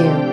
студию.